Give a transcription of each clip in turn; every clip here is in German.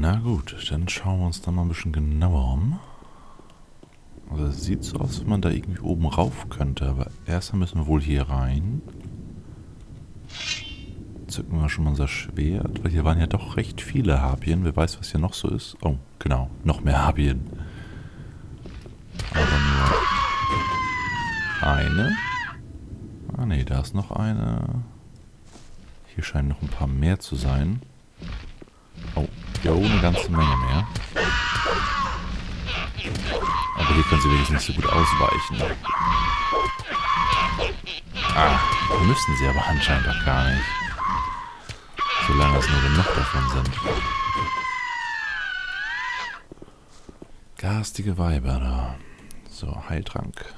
Na gut, dann schauen wir uns da mal ein bisschen genauer um. Also es sieht so aus, als wenn man da irgendwie oben rauf könnte, aber erstmal müssen wir wohl hier rein. Zücken wir schon mal unser Schwert, weil hier waren ja doch recht viele Harpien. Wer weiß, was hier noch so ist. Oh, genau, noch mehr Harpien. Aber nur eine. Ah ne, da ist noch eine. Hier scheinen noch ein paar mehr zu sein. Oh, jo, eine ganze Menge mehr. Aber hier können sie wirklich nicht so gut ausweichen. Ah, müssen sie aber anscheinend auch gar nicht. Solange es nur genug davon sind. Garstige Weiber da. So, Heiltrank.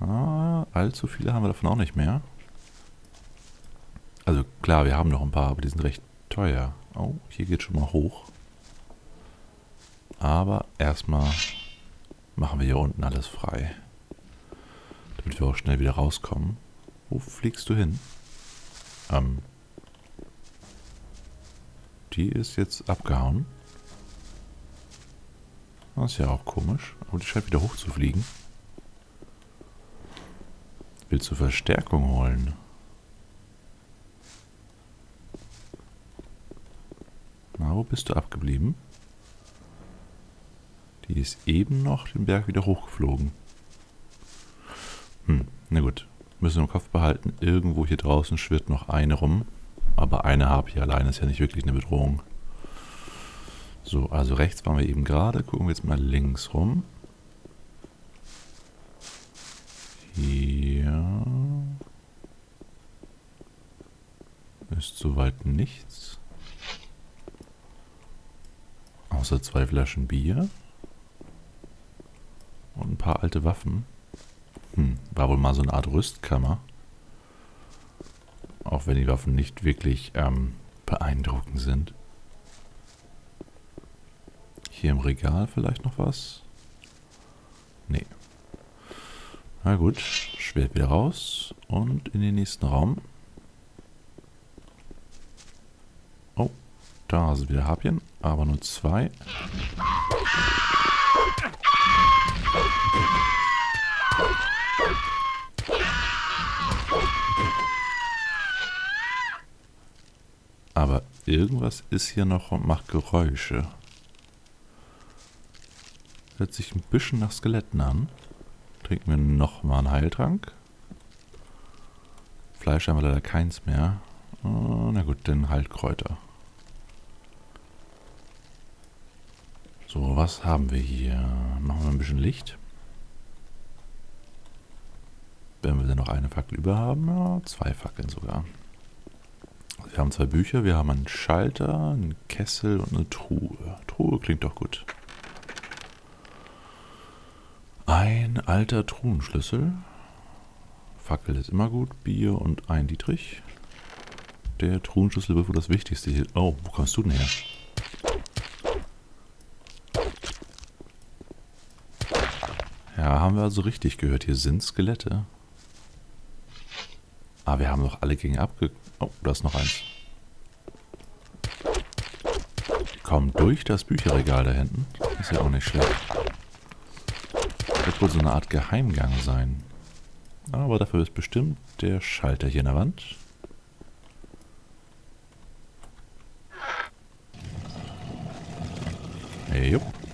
Ah, allzu viele haben wir davon auch nicht mehr. Also klar, wir haben noch ein paar, aber die sind recht teuer. Oh, hier geht schon mal hoch. Aber erstmal machen wir hier unten alles frei. Damit wir auch schnell wieder rauskommen. Wo fliegst du hin? Ähm. Die ist jetzt abgehauen. Das ist ja auch komisch. Aber die scheint wieder hochzufliegen. Willst du Verstärkung holen? Na, wo bist du abgeblieben? Die ist eben noch den Berg wieder hochgeflogen. Hm, na gut. Müssen wir im Kopf behalten, irgendwo hier draußen schwirrt noch eine rum. Aber eine habe ich alleine, ist ja nicht wirklich eine Bedrohung. So, also rechts waren wir eben gerade. Gucken wir jetzt mal links rum. Hier ist soweit nichts. Außer zwei Flaschen Bier. Und ein paar alte Waffen. Hm, war wohl mal so eine Art Rüstkammer. Auch wenn die Waffen nicht wirklich ähm, beeindruckend sind. Hier im Regal vielleicht noch was? Nee. Na gut, Schwert wieder raus und in den nächsten Raum. Oh, da sind wieder Harpien, aber nur zwei. Aber irgendwas ist hier noch und macht Geräusche. Hört sich ein bisschen nach Skeletten an. Trinken wir nochmal einen Heiltrank. Fleisch haben wir leider keins mehr. Oh, na gut, dann Heilkräuter. So, was haben wir hier? Machen wir ein bisschen Licht. Wenn wir denn noch eine Fackel über haben, ja, zwei Fackeln sogar. Wir haben zwei Bücher, wir haben einen Schalter, einen Kessel und eine Truhe. Truhe klingt doch gut. Ein alter Truhenschlüssel. Fackel ist immer gut. Bier und ein Dietrich. Der Truhenschlüssel wird wohl das Wichtigste hier. Oh, wo kommst du denn her? Ja, haben wir also richtig gehört. Hier sind Skelette. Ah, wir haben doch alle gegen abge... Oh, da ist noch eins. Kommen durch das Bücherregal da hinten. Ist ja auch nicht schlecht. Wird wohl so eine Art Geheimgang sein. Aber dafür ist bestimmt der Schalter hier in der Wand. Jupp.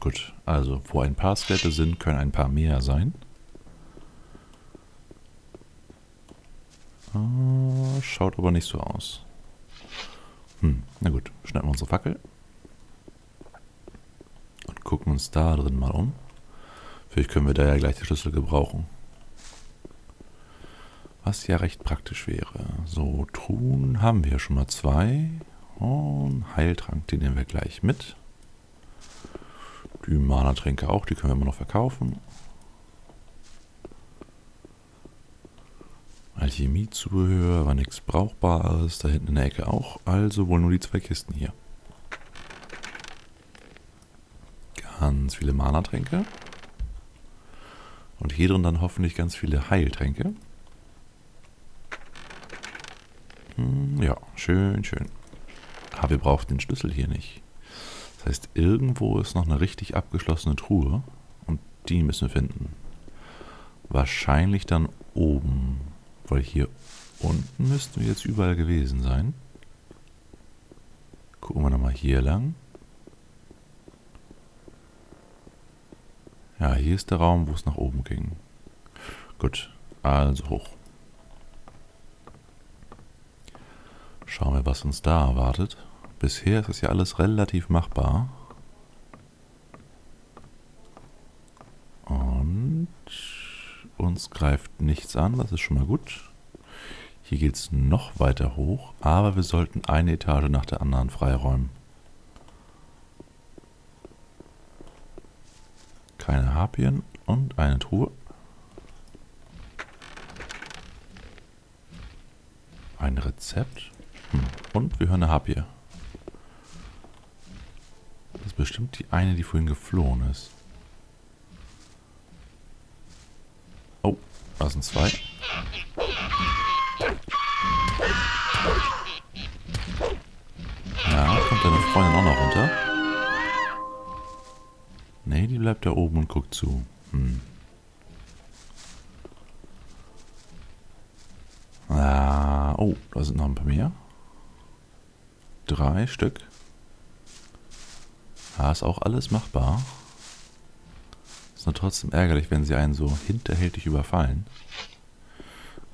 Gut, also wo ein paar Skelette sind, können ein paar mehr sein. Uh, schaut aber nicht so aus. Hm, na gut, schneiden wir unsere Fackel. Und gucken uns da drin mal um. Vielleicht können wir da ja gleich die Schlüssel gebrauchen. Was ja recht praktisch wäre. So, Truhen haben wir schon mal zwei. Und Heiltrank, den nehmen wir gleich mit. Die Mana-Tränke auch, die können wir immer noch verkaufen. Alchemiezubehör war nichts Brauchbares. Da hinten in der Ecke auch. Also wohl nur die zwei Kisten hier. Ganz viele Mana-Tränke. Und hier drin dann hoffentlich ganz viele Heiltränke. Hm, ja, schön, schön. Ah, wir brauchen den Schlüssel hier nicht. Das heißt, irgendwo ist noch eine richtig abgeschlossene Truhe. Und die müssen wir finden. Wahrscheinlich dann oben. Weil hier unten müssten wir jetzt überall gewesen sein. Gucken wir nochmal hier lang. Ja, hier ist der Raum, wo es nach oben ging. Gut, also hoch. Schauen wir, was uns da erwartet. Bisher ist es ja alles relativ machbar. Und uns greift nichts an, das ist schon mal gut. Hier geht es noch weiter hoch, aber wir sollten eine Etage nach der anderen freiräumen. Keine Harpien und eine Truhe. Ein Rezept. Hm. Und wir hören eine Harpie. Bestimmt die eine, die vorhin geflohen ist. Oh, da sind zwei. Ja, kommt deine Freundin auch noch runter? Nee, die bleibt da oben und guckt zu. Hm. Ah, oh, da sind noch ein paar mehr. Drei Stück. Ja, ist auch alles machbar. Ist nur trotzdem ärgerlich, wenn sie einen so hinterhältig überfallen.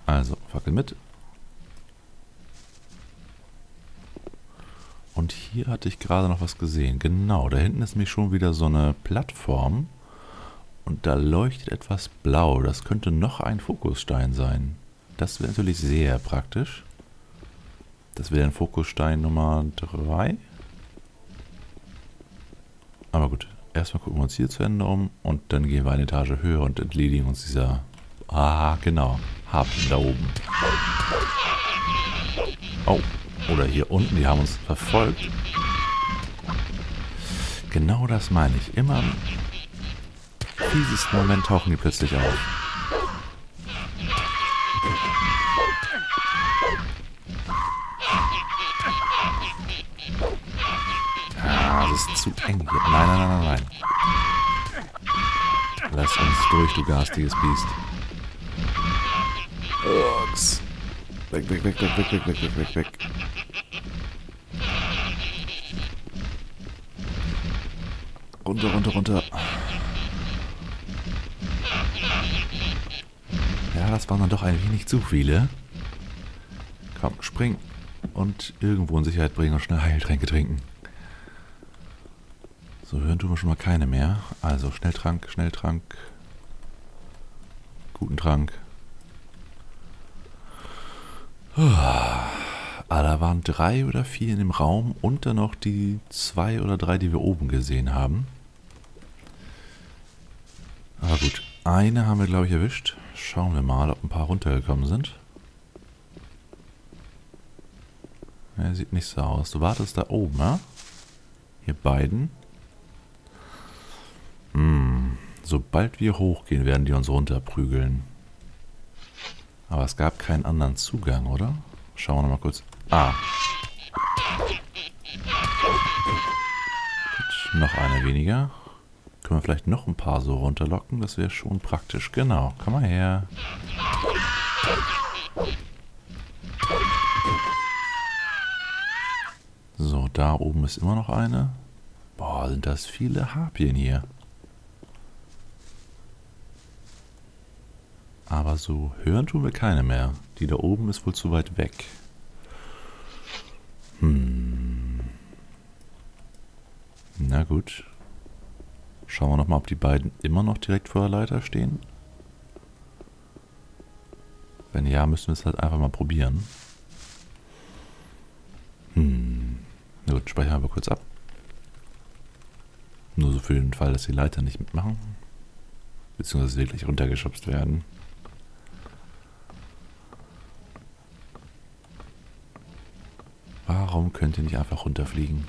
Also, Fackel mit. Und hier hatte ich gerade noch was gesehen. Genau, da hinten ist nämlich schon wieder so eine Plattform. Und da leuchtet etwas blau. Das könnte noch ein Fokusstein sein. Das wäre natürlich sehr praktisch. Das wäre ein Fokusstein Nummer 3. Aber gut, erstmal gucken wir uns hier zu Ende um. Und dann gehen wir eine Etage höher und entledigen uns dieser... Ah, genau. Hafen da oben. Oh, oder hier unten, die haben uns verfolgt. Genau das meine ich. Immer im fiesesten Moment tauchen die plötzlich auf. Zu eng hier. Nein, nein, nein, nein, nein. Lass uns durch, du garstiges Biest. Ups. Weg, weg, weg, weg, weg, weg, weg, weg, weg, weg. Runter, runter, runter. Ja, das waren dann doch ein wenig zu viele. Komm, spring. Und irgendwo in Sicherheit bringen und schnell Heiltränke trinken. So, hören tun wir schon mal keine mehr. Also, Schnelltrank, Schnelltrank. Guten Trank. Ah, da waren drei oder vier in dem Raum und dann noch die zwei oder drei, die wir oben gesehen haben. Aber gut, eine haben wir, glaube ich, erwischt. Schauen wir mal, ob ein paar runtergekommen sind. Ja, sieht nicht so aus. Du wartest da oben, ne? Hier beiden. Hm. Sobald wir hochgehen, werden die uns runterprügeln. Aber es gab keinen anderen Zugang, oder? Schauen wir nochmal kurz. Ah. Gut, noch eine weniger. Können wir vielleicht noch ein paar so runterlocken? Das wäre schon praktisch. Genau, komm mal her. So, da oben ist immer noch eine. Boah, sind das viele Harpien hier. Aber so hören tun wir keine mehr. Die da oben ist wohl zu weit weg. Hm. Na gut. Schauen wir nochmal, ob die beiden immer noch direkt vor der Leiter stehen. Wenn ja, müssen wir es halt einfach mal probieren. Hm. Na gut, speichern wir kurz ab. Nur so für den Fall, dass die Leiter nicht mitmachen. Beziehungsweise wirklich runtergeschubst werden. Warum könnt ihr nicht einfach runterfliegen?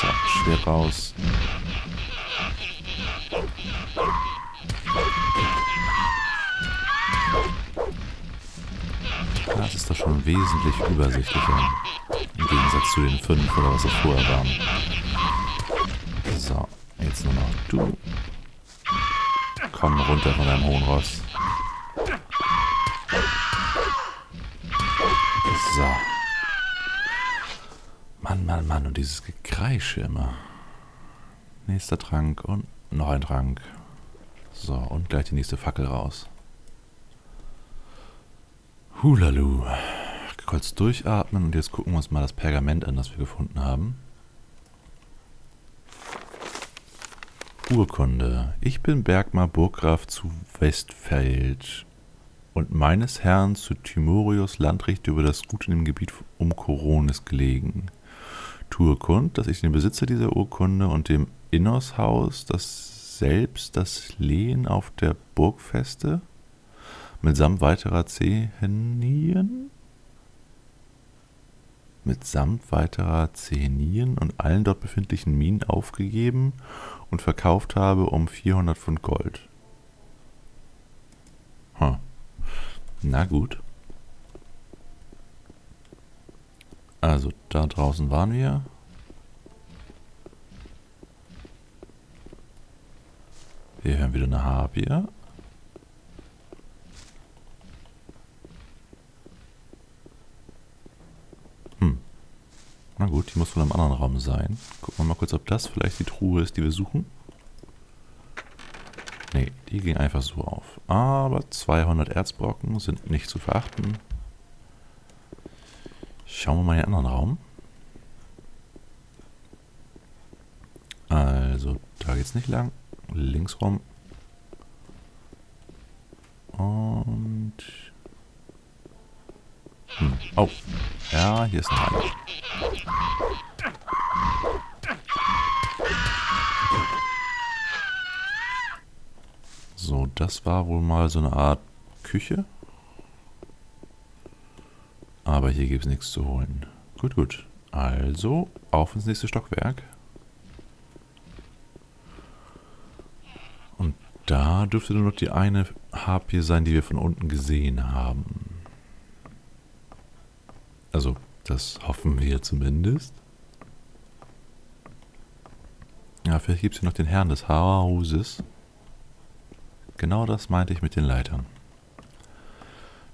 So, schwer raus. ist das schon wesentlich übersichtlicher. Im Gegensatz zu den fünf oder was es vorher waren. So, jetzt nur noch du. Komm runter von deinem hohen Ross. So. Und dieses Gekreische immer. Nächster Trank und noch ein Trank. So, und gleich die nächste Fackel raus. Hulalu. Kurz durchatmen und jetzt gucken wir uns mal das Pergament an, das wir gefunden haben. Urkunde. Ich bin Bergmar Burggraf zu Westfeld und meines Herrn zu Timorius Landrichter über das Gut in dem Gebiet um Koronis gelegen. Tue kund, dass ich den Besitzer dieser Urkunde und dem Innershaus, das selbst das Lehen auf der Burg feste, mitsamt weiterer Zehenien, mitsamt weiterer Zehenien und allen dort befindlichen Minen aufgegeben und verkauft habe um 400 Pfund Gold. Hm. Na gut. Also, da draußen waren wir. Wir hören wieder eine Harpie. Hm. Na gut, die muss wohl im anderen Raum sein. Gucken wir mal kurz, ob das vielleicht die Truhe ist, die wir suchen. Ne, die ging einfach so auf. Aber 200 Erzbrocken sind nicht zu verachten. Schauen wir mal in den anderen Raum. Also, da geht's nicht lang. Links rum. Und... Hm. Oh. Ja, hier ist einer. So, das war wohl mal so eine Art Küche. Aber hier gibt es nichts zu holen. Gut, gut. Also, auf ins nächste Stockwerk. Und da dürfte nur noch die eine Harpie sein, die wir von unten gesehen haben. Also, das hoffen wir zumindest. Ja, vielleicht gibt es hier noch den Herrn des Hauses. Genau das meinte ich mit den Leitern.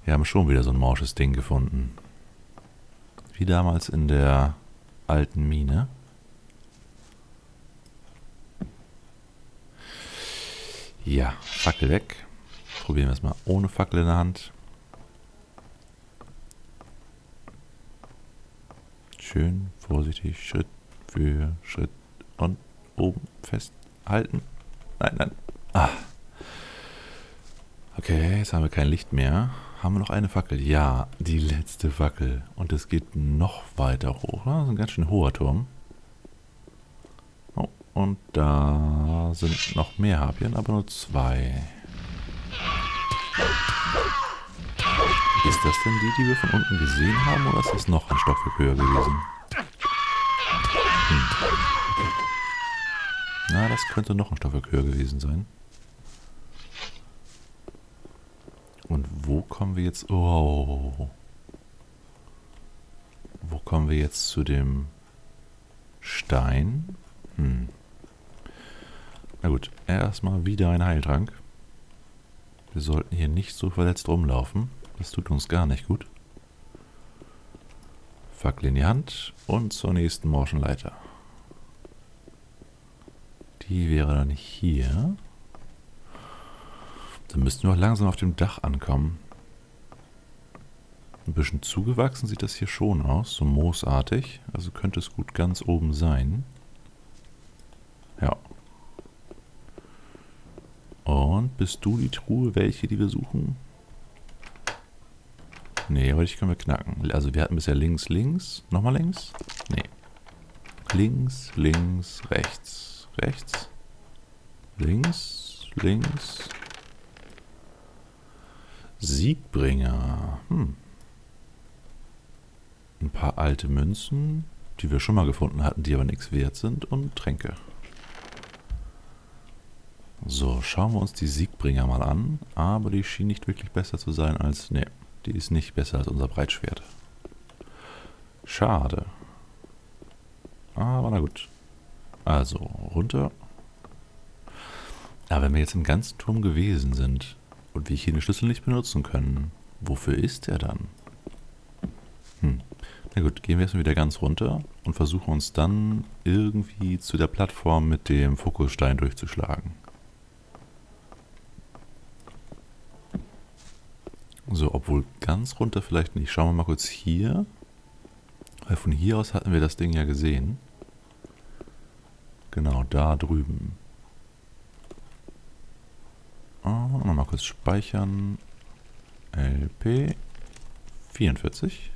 Wir haben schon wieder so ein morsches Ding gefunden. Wie damals in der alten Mine. Ja, Fackel weg. Probieren wir es mal ohne Fackel in der Hand. Schön vorsichtig, Schritt für Schritt und oben festhalten. Nein, nein. Ah. Okay, jetzt haben wir kein Licht mehr. Haben wir noch eine Fackel? Ja, die letzte Fackel. Und es geht noch weiter hoch. Das ist ein ganz schön hoher Turm. Oh, und da sind noch mehr Harpien, aber nur zwei. Ist das denn die, die wir von unten gesehen haben, oder ist das noch ein Stockwerk höher gewesen? Hm. Na, das könnte noch ein Stockwerk höher gewesen sein. Und wo kommen wir jetzt... Oh. Wo kommen wir jetzt zu dem Stein? Hm. Na gut, erstmal wieder ein Heiltrank. Wir sollten hier nicht so verletzt rumlaufen. Das tut uns gar nicht gut. Fackel in die Hand und zur nächsten Morschenleiter. Die wäre dann hier. Dann müssten wir auch langsam auf dem Dach ankommen. Ein bisschen zugewachsen sieht das hier schon aus, so moosartig. Also könnte es gut ganz oben sein. Ja. Und bist du die Truhe, welche, die wir suchen? Nee, aber ich können wir knacken. Also wir hatten bisher links, links. Nochmal links? Nee. Links, links, rechts. Rechts. Links, links, Siegbringer. Hm. Ein paar alte Münzen, die wir schon mal gefunden hatten, die aber nichts wert sind. Und Tränke. So, schauen wir uns die Siegbringer mal an. Aber die schien nicht wirklich besser zu sein als... Ne, Die ist nicht besser als unser Breitschwert. Schade. Aber na gut. Also, runter. Aber wenn wir jetzt im ganzen Turm gewesen sind und wir hier den Schlüssel nicht benutzen können, wofür ist er dann? Hm. Na gut, gehen wir erstmal wieder ganz runter und versuchen uns dann irgendwie zu der Plattform mit dem Fokusstein durchzuschlagen. So, obwohl ganz runter vielleicht nicht. Schauen wir mal kurz hier. Weil von hier aus hatten wir das Ding ja gesehen. Genau, da drüben. Oh, Nochmal kurz speichern. LP 44.